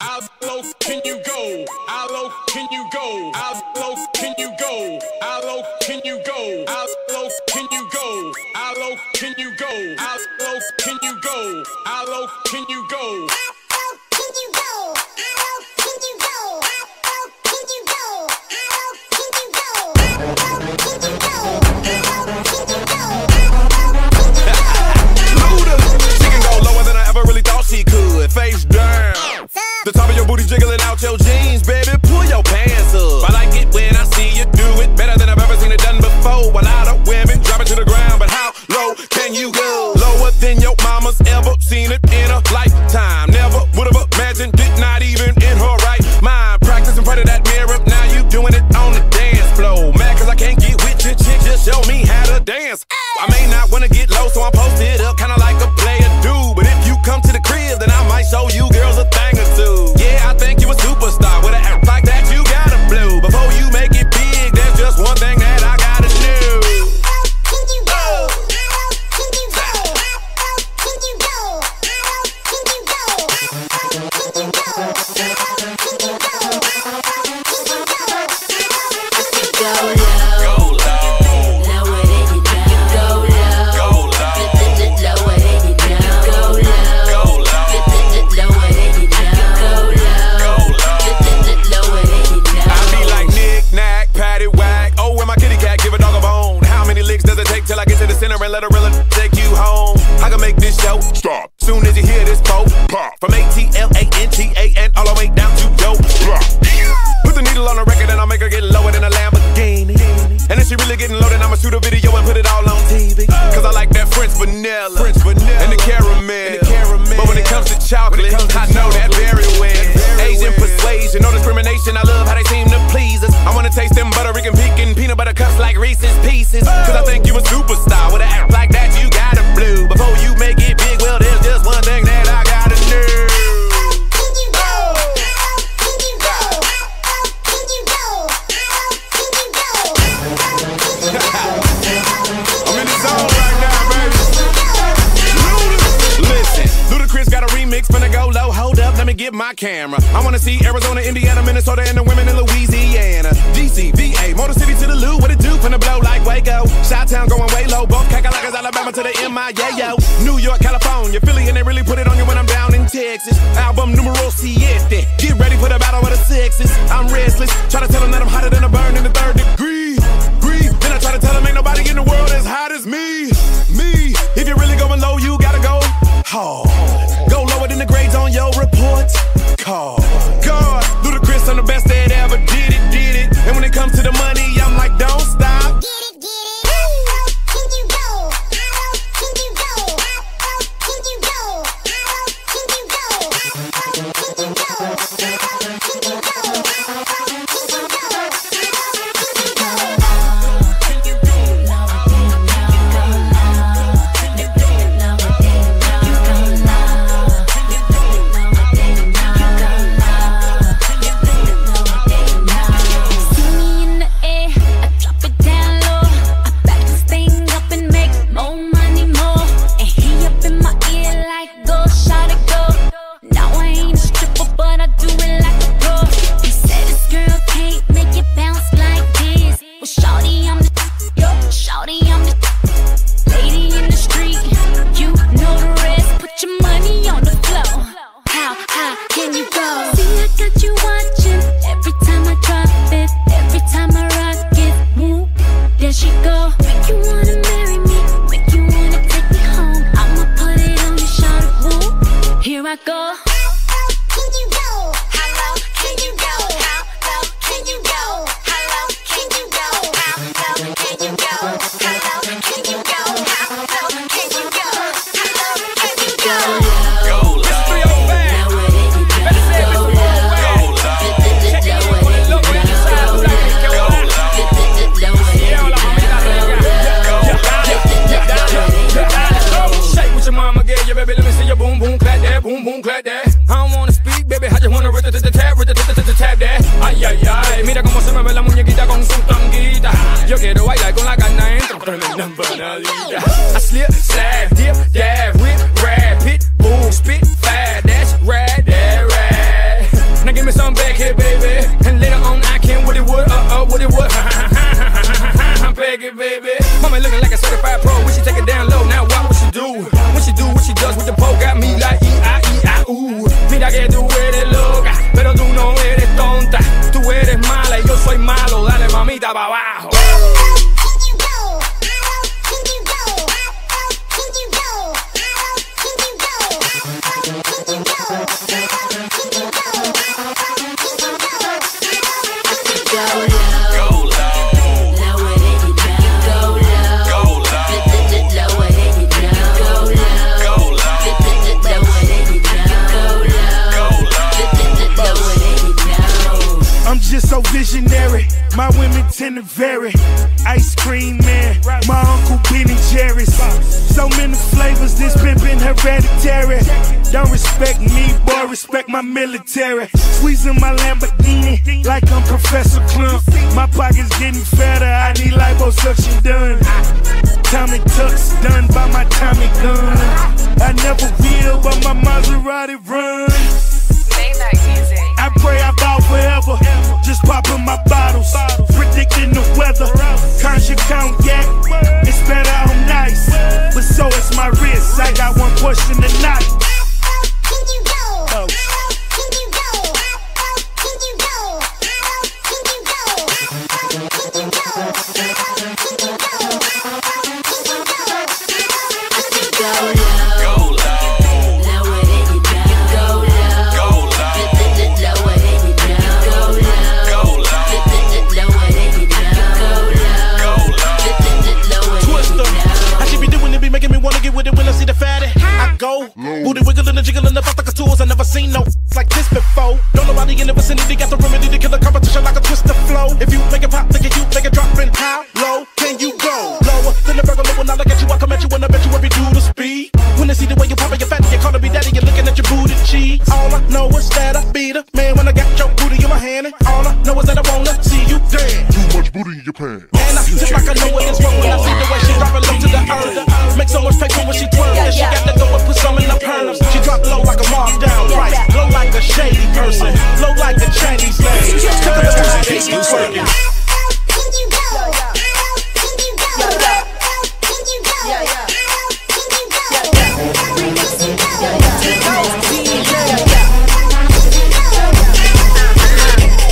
How low can you go? How low can you go? How low can you go? How low can you go? How low can you go? How low can you go? How low can you go? How low can you go? vanilla. French vanilla. And the get my camera. I wanna see Arizona, Indiana, Minnesota, and the women in Louisiana. DC, VA, Motor City to the Lou, what it do? Finna blow like Waco. Shot Town going way low, both Cacalacas, Alabama to the MIA, yo. New York, California, Philly, and they really put it on you when I'm down in Texas. Album numero siete. Get ready for the battle of the sexes. I'm restless, try to tell them that I'm hotter than a burn in the third degree. miracle. How low can you go? How low can you go? need. So visionary. My women tend to vary. Ice cream man, my uncle Ben and Jerry's. So many flavors, this been been hereditary. Don't respect me, boy, respect my military. Squeezing my Lamborghini like I'm Professor Klump. My pockets getting fatter, I need liposuction done. Tommy Tuck's done by my Tommy gun. I never will, but my Maserati run. I pray bow forever. Just popping my bottles, predicting the weather. Conscious cognac, it's better I'm nice. But so is my wrist. I got one question tonight. I go, booty wiggling and jiggling up like tools. I never seen no like this before. Don't nobody in the vicinity got the remedy to kill the competition like a Twista flow. If you make it pop, think it you make it drop in how low can you go? Lower than the burger, when I look at you, I come at you and I bet you every do the speed. When they see the way you pop it, you fat, you calling me daddy, you're looking at your booty cheese. All I know is that I beat her, man. When I got your booty in my hand, and all I know is that I wanna see you dance. Too much booty in your pants. And I feel like I know it is wrong when I see the way she drop it low to the earth. Make so much paper when she twirl, and she got to person, low like a Chinese lady. Stick up the pussy, keep twerking.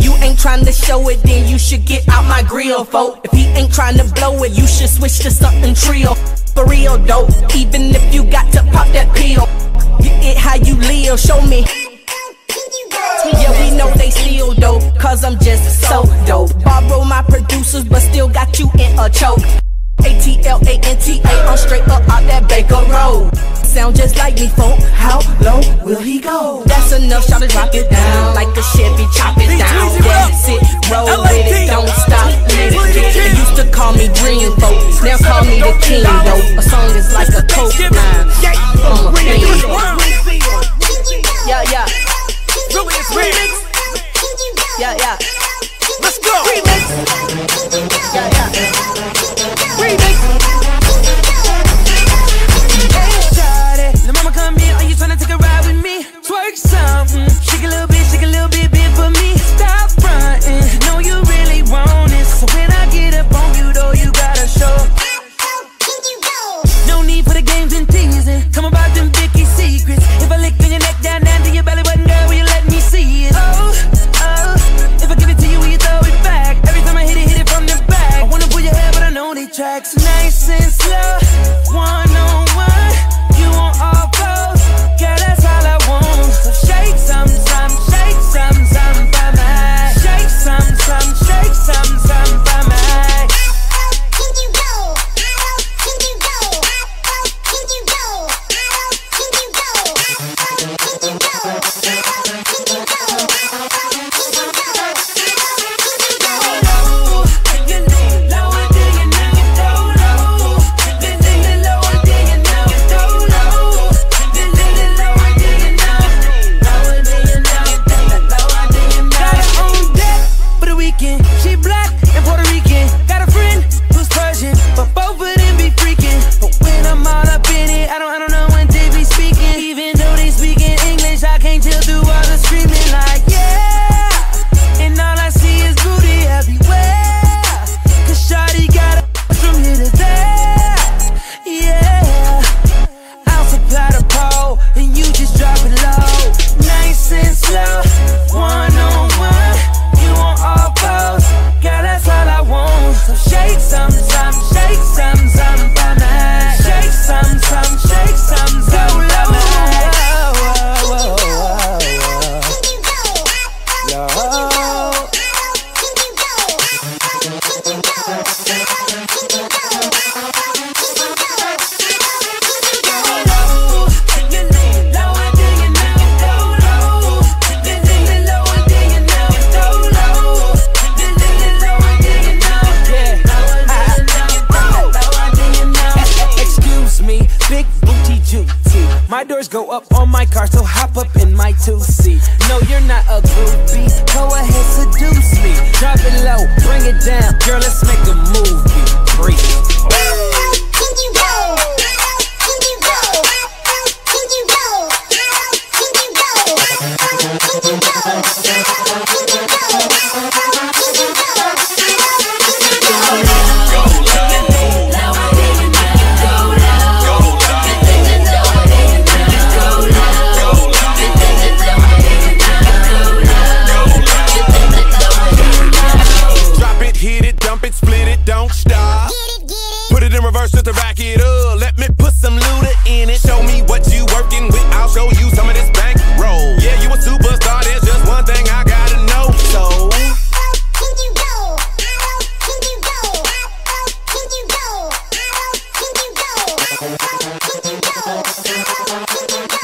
You ain't trying to show it, then you should get out my grill, folk. If he ain't trying to blow it, you should switch to something trio. For real, though, even if you got to pop that pill. Get it how you live, show me. Yeah, we know they steal dope, cause I'm just so dope. Borrow my producers, but still got you in a choke. A-T-L-A-N-T-A, I'm straight up out that Baker Road. Sound just like me, folk. How low will he go? That's enough, shout to drop it down. Like a Chevy, chop it down. That's it, roll with it, don't stop, let it get. They used to call me Dream Folk, now call me the King, though. A song is like a coke line. I'm a Oh, you know, girl, you know.